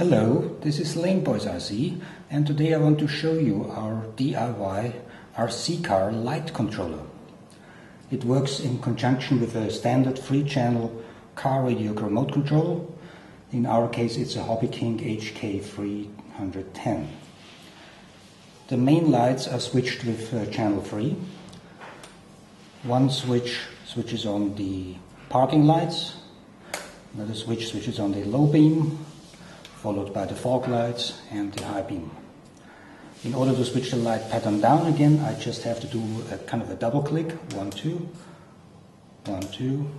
Hello, this is Laneboys RC and today I want to show you our DIY RC car light controller. It works in conjunction with a standard three channel car radio remote control. In our case it's a Hobby King HK310. The main lights are switched with uh, channel 3. One switch switches on the parking lights, another switch switches on the low beam, followed by the fog lights and the high beam. In order to switch the light pattern down again, I just have to do a kind of a double click, one, two, one, two.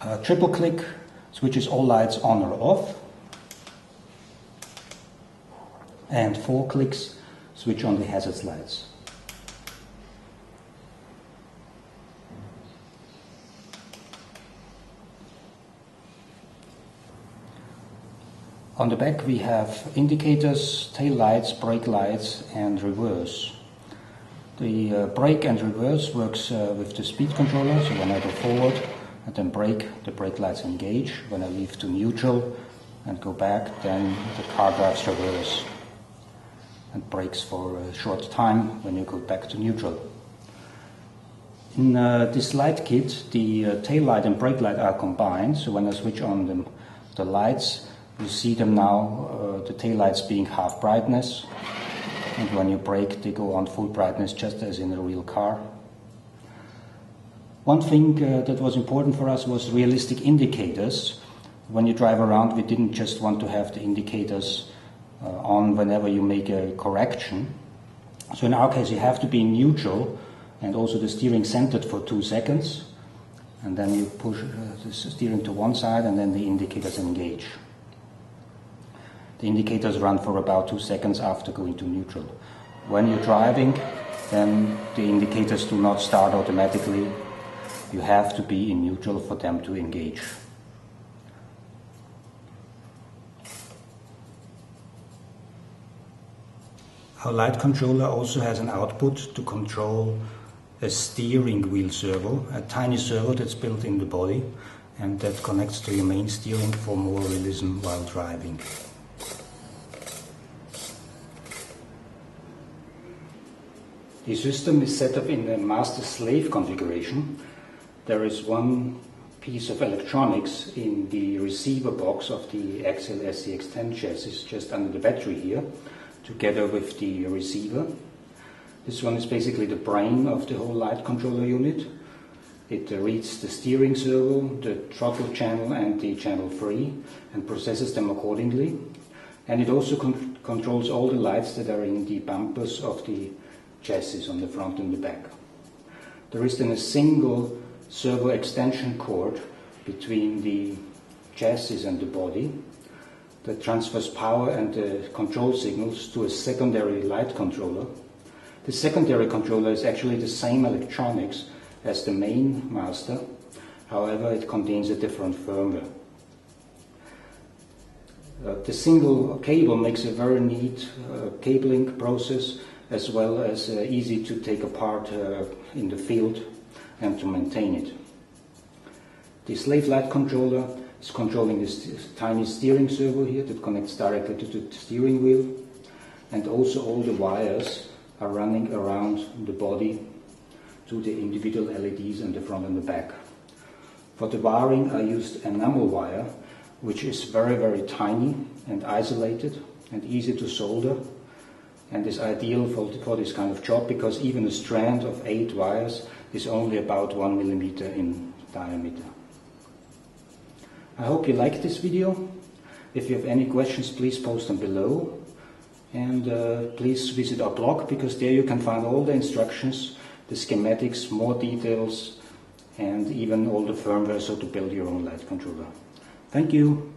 A triple click switches all lights on or off. And four clicks switch on the hazard lights. On the back we have indicators, tail lights, brake lights and reverse. The uh, brake and reverse works uh, with the speed controller, so when I go forward and then brake, the brake lights engage. When I leave to neutral and go back, then the car drives reverse and brakes for a short time when you go back to neutral. In uh, this light kit, the uh, tail light and brake light are combined, so when I switch on the lights, you see them now, uh, the tail lights being half brightness, and when you brake, they go on full brightness, just as in a real car. One thing uh, that was important for us was realistic indicators. When you drive around, we didn't just want to have the indicators uh, on whenever you make a correction. So in our case, you have to be neutral and also the steering centered for two seconds. And then you push uh, the steering to one side and then the indicators engage. The indicators run for about two seconds after going to neutral. When you're driving, then the indicators do not start automatically. You have to be in neutral for them to engage. Our light controller also has an output to control a steering wheel servo, a tiny servo that's built in the body and that connects to your main steering for more realism while driving. The system is set up in a master-slave configuration. There is one piece of electronics in the receiver box of the Axial SCX10 chassis just under the battery here, together with the receiver. This one is basically the brain of the whole light controller unit. It uh, reads the steering servo, the throttle channel and the channel 3 and processes them accordingly. And it also con controls all the lights that are in the bumpers of the chassis on the front and the back. There is then a single servo extension cord between the chassis and the body that transfers power and the control signals to a secondary light controller. The secondary controller is actually the same electronics as the main master, however it contains a different firmware. Uh, the single cable makes a very neat uh, cabling process as well as uh, easy to take apart uh, in the field and to maintain it. The slave light controller is controlling this tiny steering servo here that connects directly to the steering wheel and also all the wires are running around the body to the individual LEDs in the front and the back. For the wiring I used enamel wire which is very very tiny and isolated and easy to solder and is ideal for, for this kind of job because even a strand of eight wires is only about one millimeter in diameter. I hope you liked this video. If you have any questions, please post them below. And uh, please visit our blog because there you can find all the instructions, the schematics, more details, and even all the firmware so to build your own light controller. Thank you.